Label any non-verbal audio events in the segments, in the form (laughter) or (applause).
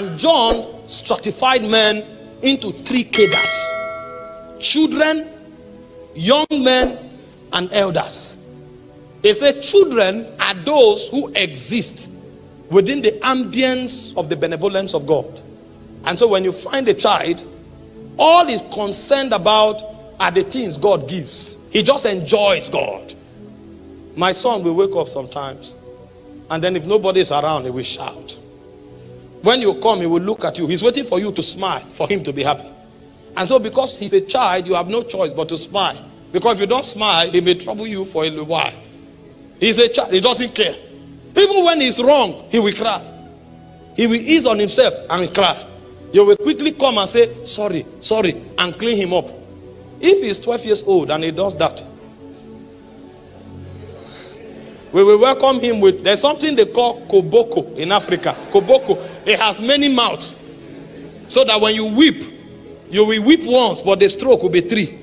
And John stratified men into three cadres children, young men, and elders. He said, Children are those who exist within the ambience of the benevolence of God. And so when you find a child, all he's concerned about are the things God gives. He just enjoys God. My son will wake up sometimes, and then if nobody is around, he will shout. When you come, he will look at you. He's waiting for you to smile for him to be happy. And so, because he's a child, you have no choice but to smile. Because if you don't smile, he may trouble you for a while. He's a child, he doesn't care. Even when he's wrong, he will cry. He will ease on himself and cry. You will quickly come and say, Sorry, sorry, and clean him up. If he's 12 years old and he does that, we will welcome him with there's something they call koboko in Africa. Koboko. It has many mouths. So that when you weep, you will weep once, but the stroke will be three.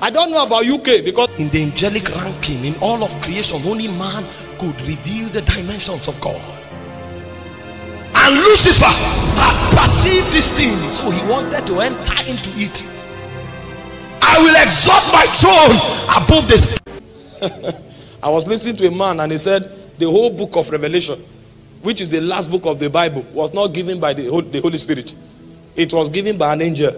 I don't know about UK because in the angelic ranking in all of creation, only man could reveal the dimensions of God. And Lucifer had perceived these things, so he wanted to enter into it. I will exalt my throne above this. (laughs) I was listening to a man and he said the whole book of Revelation, which is the last book of the Bible, was not given by the Holy Spirit. It was given by an angel.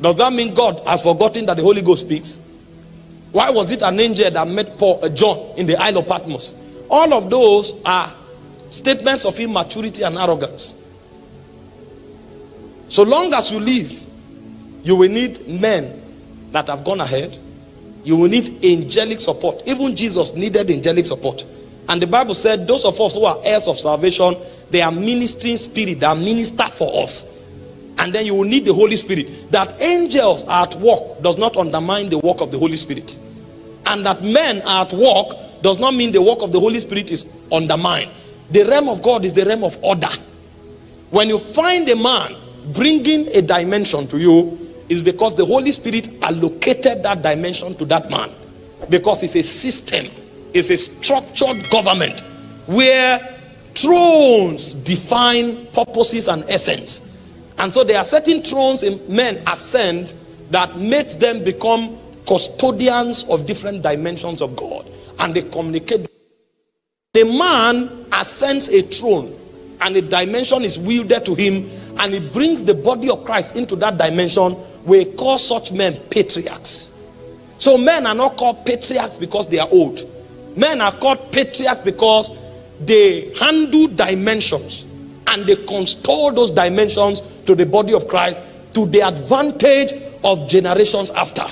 Does that mean God has forgotten that the Holy Ghost speaks? Why was it an angel that met Paul, uh, John in the Isle of Patmos? All of those are statements of immaturity and arrogance. So long as you live, you will need men that have gone ahead. You will need angelic support. Even Jesus needed angelic support. And the Bible said, those of us who are heirs of salvation, they are ministering spirit that minister for us and then you will need the Holy Spirit. That angels are at work does not undermine the work of the Holy Spirit. And that men are at work does not mean the work of the Holy Spirit is undermined. The realm of God is the realm of order. When you find a man bringing a dimension to you, is because the Holy Spirit allocated that dimension to that man. Because it's a system, it's a structured government where thrones define purposes and essence and so there are certain thrones in men ascend that makes them become custodians of different dimensions of God. And they communicate. The man ascends a throne and a dimension is wielded to him and he brings the body of Christ into that dimension. We call such men patriarchs. So men are not called patriarchs because they are old. Men are called patriarchs because they handle dimensions and they constore those dimensions to the body of Christ to the advantage of generations after.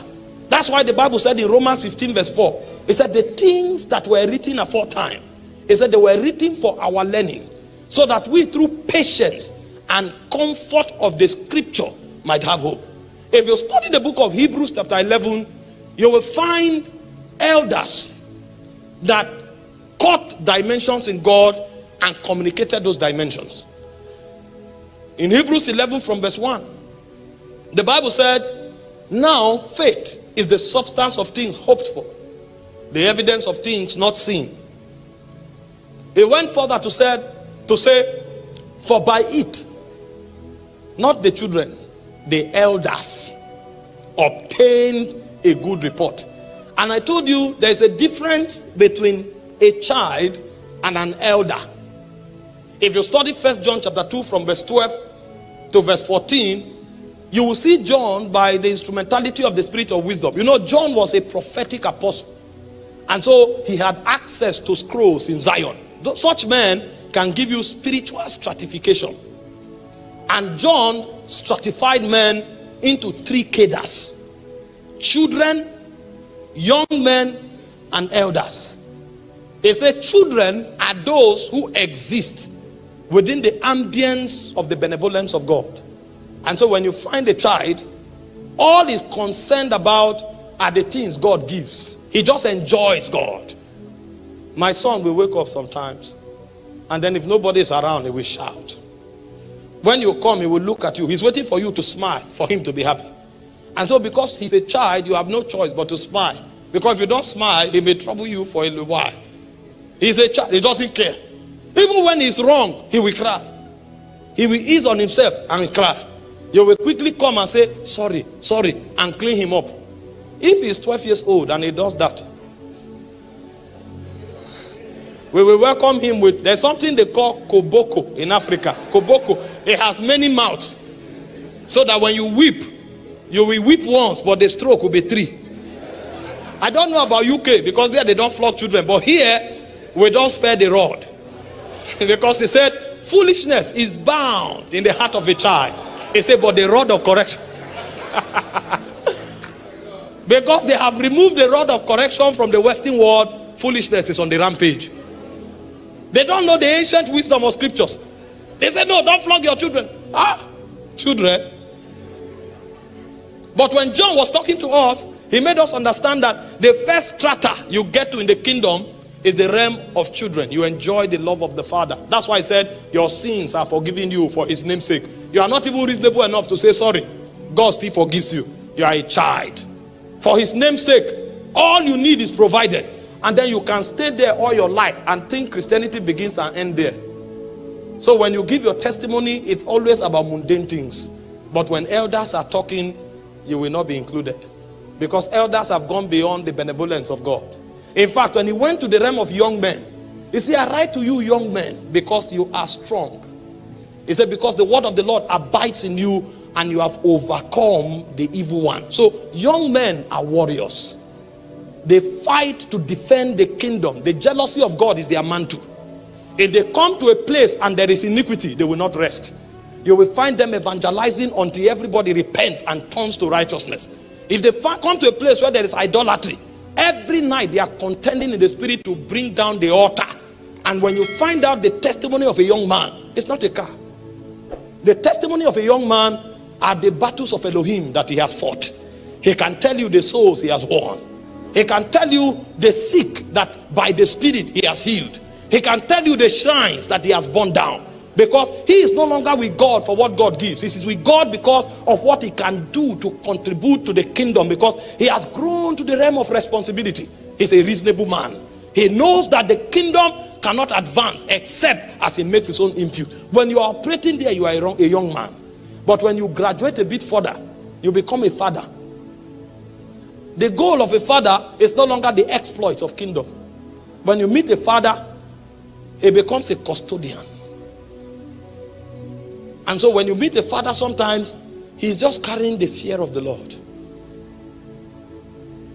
That's why the Bible said in Romans 15, verse 4, it said, The things that were written aforetime, it said they were written for our learning, so that we through patience and comfort of the scripture might have hope. If you study the book of Hebrews, chapter 11, you will find elders that caught dimensions in God and communicated those dimensions. In Hebrews 11 from verse 1, the Bible said, Now faith is the substance of things hoped for, the evidence of things not seen. It went further to say, to say, For by it, not the children, the elders obtained a good report. And I told you there's a difference between a child and an elder. If you study First John chapter 2 from verse 12 to verse 14, you will see John by the instrumentality of the spirit of wisdom. You know, John was a prophetic apostle. And so he had access to scrolls in Zion. Such men can give you spiritual stratification. And John stratified men into three cadres children, young men, and elders. They say children are those who exist within the ambience of the benevolence of God. And so when you find a child, all he's concerned about are the things God gives. He just enjoys God. My son will wake up sometimes, and then if nobody is around, he will shout. When you come, he will look at you. He's waiting for you to smile for him to be happy. And so, because he's a child, you have no choice but to smile. Because if you don't smile, he may trouble you for a while. He's a child, he doesn't care. Even when he's wrong, he will cry. he will ease on himself and cry. You will quickly come and say, Sorry, sorry, and clean him up. If he's 12 years old and he does that, we will welcome him with there's something they call koboko in Africa. Koboko. It has many mouths. So that when you weep, you will weep once, but the stroke will be three. I don't know about UK because there they don't flog children, but here we don't spare the rod. (laughs) because he said, foolishness is bound in the heart of a child. He said, but the rod of correction. (laughs) because they have removed the rod of correction from the Western world, foolishness is on the rampage. They don't know the ancient wisdom of scriptures. They say, no, don't flog your children. Ah, children. But when John was talking to us, he made us understand that the first strata you get to in the kingdom is the realm of children. You enjoy the love of the Father. That's why he said, Your sins are forgiven you for his name's sake. You are not even reasonable enough to say sorry. God still forgives you. You are a child. For his name's sake, all you need is provided. And then you can stay there all your life and think Christianity begins and ends there. So when you give your testimony, it's always about mundane things. But when elders are talking, you will not be included. Because elders have gone beyond the benevolence of God. In fact, when he went to the realm of young men, he said, I write to you, young men, because you are strong. He said, because the word of the Lord abides in you and you have overcome the evil one. So, young men are warriors. They fight to defend the kingdom. The jealousy of God is their mantle. If they come to a place and there is iniquity, they will not rest. You will find them evangelizing until everybody repents and turns to righteousness. If they come to a place where there is idolatry, every night they are contending in the spirit to bring down the altar. And when you find out the testimony of a young man, it's not a car. The testimony of a young man are the battles of Elohim that he has fought. He can tell you the souls he has won. He can tell you the sick that by the Spirit he has healed. He can tell you the shrines that he has burned down. Because he is no longer with God for what God gives. He is with God because of what he can do to contribute to the kingdom. Because he has grown to the realm of responsibility. He's a reasonable man. He knows that the kingdom cannot advance except as he makes his own input. When you are operating there, you are a young man. But when you graduate a bit further, you become a father. The goal of a father is no longer the exploits of kingdom. When you meet a father, he becomes a custodian. And so when you meet a father, sometimes he's just carrying the fear of the Lord.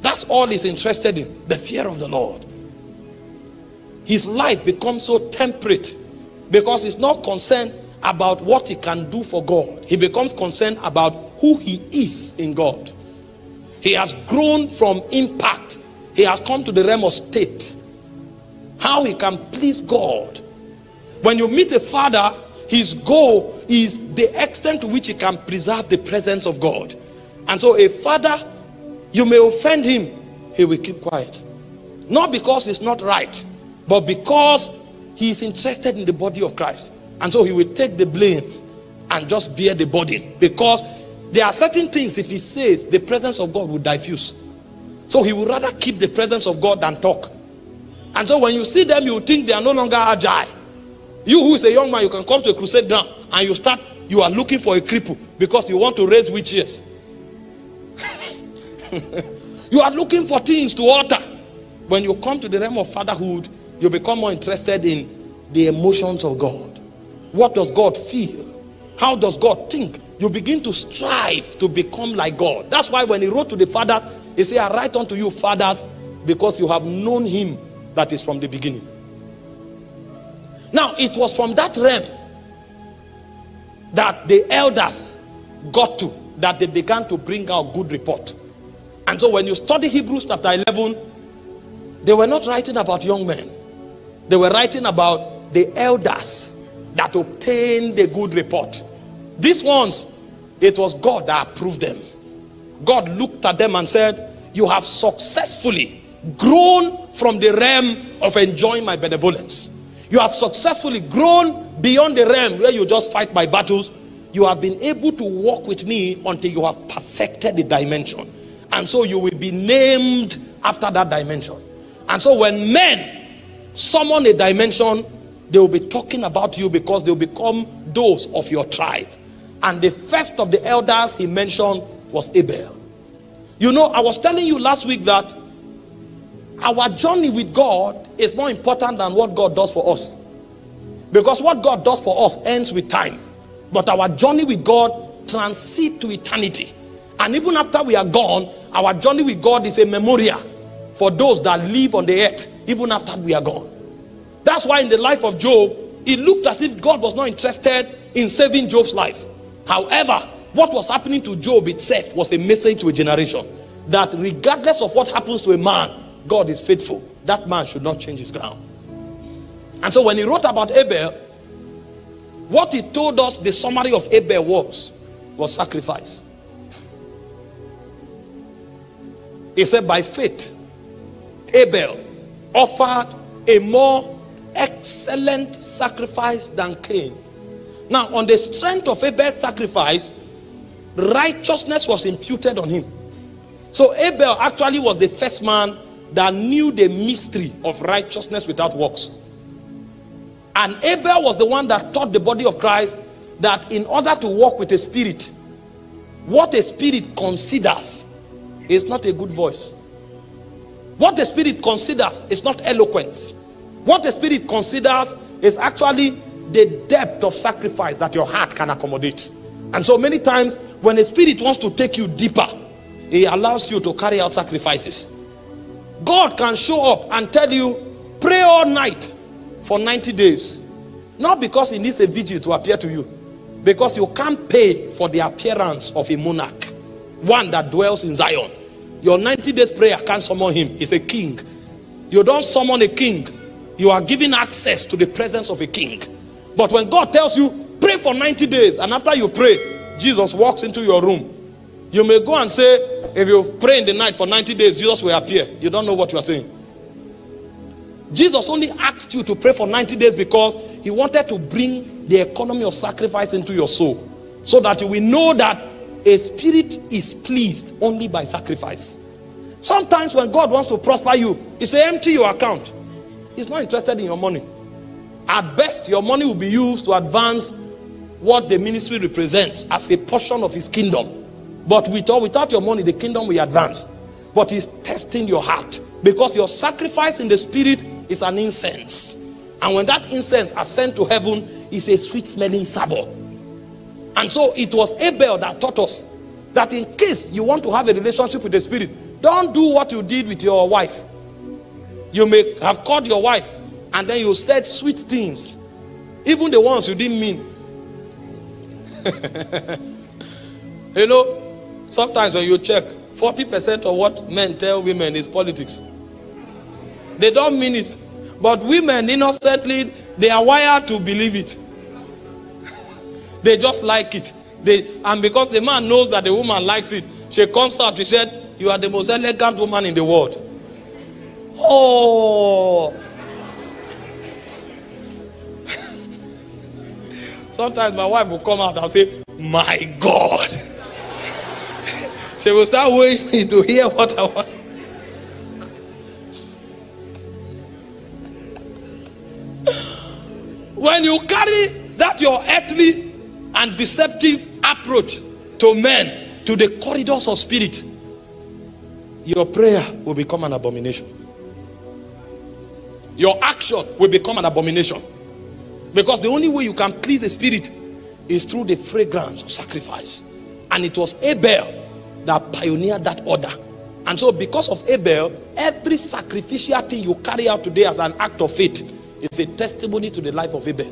That's all he's interested in the fear of the Lord. His life becomes so temperate because he's not concerned about what he can do for God, he becomes concerned about who he is in God. He has grown from impact. He has come to the realm of state. How he can please God. When you meet a father, his goal is the extent to which he can preserve the presence of God. And so a father, you may offend him, he will keep quiet. Not because it's not right, but because he is interested in the body of Christ. And so he will take the blame and just bear the burden because there are certain things, if he says, the presence of God will diffuse. So he would rather keep the presence of God than talk. And so when you see them, you think they are no longer agile. You who is a young man, you can come to a crusade ground and you start, you are looking for a cripple because you want to raise witches. (laughs) you are looking for things to alter. When you come to the realm of fatherhood, you become more interested in the emotions of God. What does God feel? How does God think? You begin to strive to become like God. That's why when he wrote to the fathers, he said, I write unto you, fathers, because you have known him that is from the beginning. Now, it was from that realm that the elders got to, that they began to bring out good report. And so when you study Hebrews chapter 11, they were not writing about young men. They were writing about the elders that obtained the good report. These ones, it was God that approved them. God looked at them and said, You have successfully grown from the realm of enjoying my benevolence. You have successfully grown beyond the realm where you just fight my battles. You have been able to walk with me until you have perfected the dimension. And so you will be named after that dimension. And so when men summon a dimension, they will be talking about you because they will become those of your tribe. And the first of the elders he mentioned was Abel. You know, I was telling you last week that our journey with God is more important than what God does for us. Because what God does for us ends with time. But our journey with God transcends to eternity. And even after we are gone, our journey with God is a memorial for those that live on the earth, even after we are gone. That's why in the life of Job, it looked as if God was not interested in saving Job's life. However, what was happening to Job itself was a message to a generation that regardless of what happens to a man, God is faithful. That man should not change his ground. And so when he wrote about Abel, what he told us the summary of Abel was, was sacrifice. He said, by faith, Abel offered a more excellent sacrifice than Cain. Now, on the strength of Abel's sacrifice, righteousness was imputed on him. So Abel actually was the first man that knew the mystery of righteousness without works. And Abel was the one that taught the body of Christ that in order to walk with a spirit, what a spirit considers is not a good voice. What the spirit considers is not eloquence. What the spirit considers is actually the depth of sacrifice that your heart can accommodate. And so many times when a spirit wants to take you deeper, he allows you to carry out sacrifices. God can show up and tell you, pray all night for 90 days. Not because he needs a vigil to appear to you, because you can't pay for the appearance of a monarch, one that dwells in Zion. Your 90 days prayer can't summon him. He's a king. You don't summon a king, you are giving access to the presence of a king. But when God tells you, pray for 90 days, and after you pray, Jesus walks into your room. You may go and say, if you pray in the night for 90 days, Jesus will appear. You don't know what you are saying. Jesus only asked you to pray for 90 days because he wanted to bring the economy of sacrifice into your soul so that you will know that a spirit is pleased only by sacrifice. Sometimes when God wants to prosper you, he say empty your account. He's not interested in your money. At best, your money will be used to advance what the ministry represents as a portion of his kingdom. But with or without your money, the kingdom will advance. But he's testing your heart because your sacrifice in the spirit is an incense. And when that incense ascends to heaven, it's a sweet smelling savour. And so it was Abel that taught us that in case you want to have a relationship with the spirit, don't do what you did with your wife. You may have called your wife and then you said sweet things, even the ones you didn't mean. (laughs) you know, sometimes when you check, 40% of what men tell women is politics. They don't mean it. But women innocently, they are wired to believe it. (laughs) they just like it. They, and because the man knows that the woman likes it, she comes out, she said, You are the most elegant woman in the world. Oh. Sometimes my wife will come out and say, My God. (laughs) she will start waiting to hear what I want. When you carry that your earthly and deceptive approach to men, to the corridors of spirit, your prayer will become an abomination. Your action will become an abomination. Because the only way you can please the spirit is through the fragrance of sacrifice. And it was Abel that pioneered that order. And so, because of Abel, every sacrificial thing you carry out today as an act of faith it's a testimony to the life of Abel.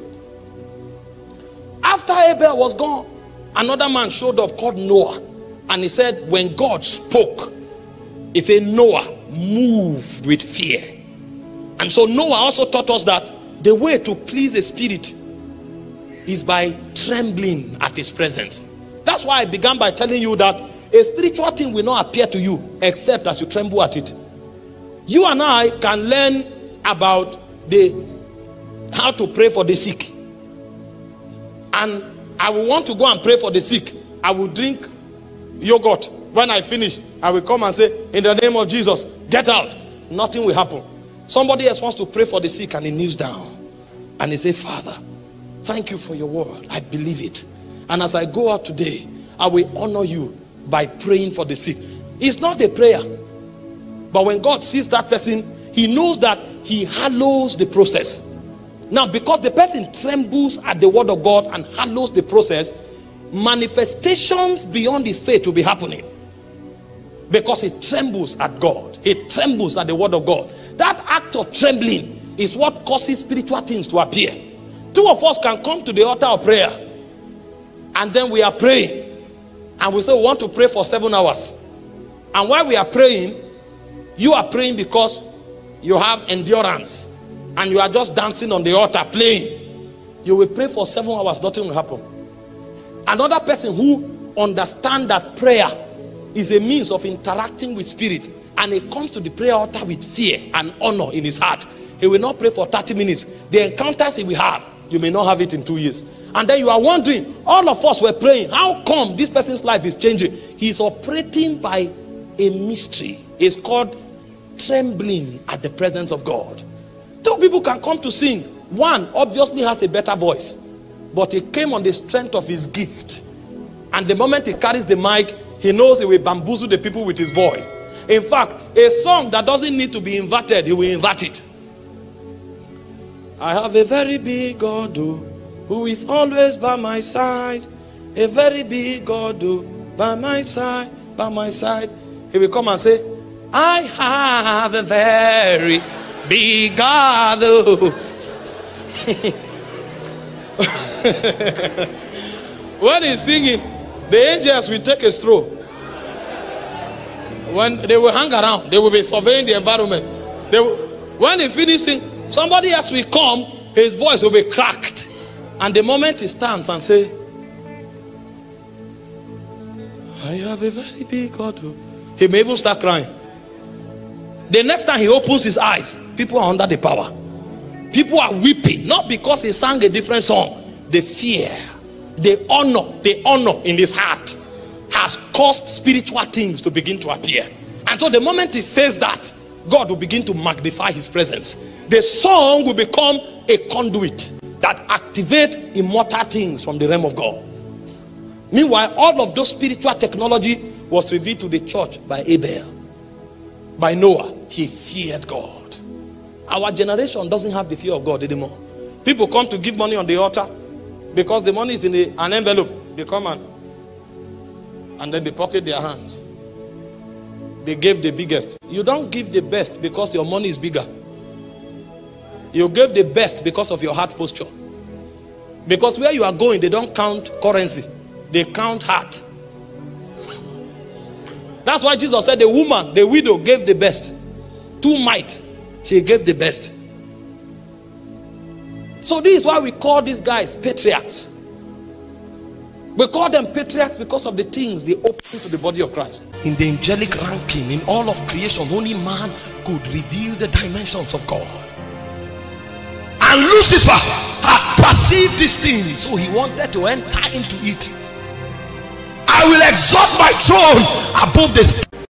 After Abel was gone, another man showed up called Noah. And he said, when God spoke, he said, Noah moved with fear. And so Noah also taught us that the way to please the spirit is by trembling at his presence. That's why I began by telling you that a spiritual thing will not appear to you except as you tremble at it. You and I can learn about the how to pray for the sick. And I will want to go and pray for the sick. I will drink yogurt. When I finish, I will come and say, In the name of Jesus, get out. Nothing will happen. Somebody else wants to pray for the sick and he kneels down and he say, Father, Thank you for your word. I believe it. And as I go out today, I will honor you by praying for the sick. It's not a prayer. But when God sees that person, he knows that he hallows the process. Now, because the person trembles at the word of God and hallows the process, manifestations beyond his faith will be happening. Because he trembles at God, he trembles at the word of God. That act of trembling is what causes spiritual things to appear. Two of us can come to the altar of prayer and then we are praying and we say we want to pray for seven hours. And while we are praying, you are praying because you have endurance and you are just dancing on the altar playing. You will pray for seven hours, nothing will happen. Another person who understands that prayer is a means of interacting with spirit and he comes to the prayer altar with fear and honor in his heart. He will not pray for 30 minutes. The encounters he will have, you may not have it in two years. And then you are wondering, all of us were praying, how come this person's life is changing? He's operating by a mystery. It's called trembling at the presence of God. Two people can come to sing. One obviously has a better voice, but he came on the strength of his gift. And the moment he carries the mic, he knows he will bamboozle the people with his voice. In fact, a song that doesn't need to be inverted, he will invert it. I have a very big God oh, who is always by my side. A very big God oh, by my side, by my side. He will come and say, I have a very big God. Oh. (laughs) when he's singing, the angels will take a stroll. When they will hang around, they will be surveying the environment. They will, when he finishes, somebody else will come, his voice will be cracked. And the moment he stands and say, I have a very big God. Oh. He may even start crying. The next time he opens his eyes, people are under the power. People are weeping, not because he sang a different song. The fear, the honor, the honor in his heart has caused spiritual things to begin to appear. And so the moment he says that, God will begin to magnify his presence. The song will become a conduit that activate immortal things from the realm of God. Meanwhile, all of those spiritual technology was revealed to the church by Abel, by Noah. He feared God. Our generation doesn't have the fear of God anymore. People come to give money on the altar because the money is in an envelope. They come and and then they pocket their hands. They gave the biggest. You don't give the best because your money is bigger. You gave the best because of your heart posture. Because where you are going, they don't count currency, they count heart. That's why Jesus said the woman, the widow, gave the best. Two mite, she gave the best. So this is why we call these guys patriarchs. We call them patriarchs because of the things they open to the body of Christ. In the angelic ranking, in all of creation, only man could reveal the dimensions of God. And Lucifer had perceived these things, so he wanted to enter into it. I will exalt my throne above the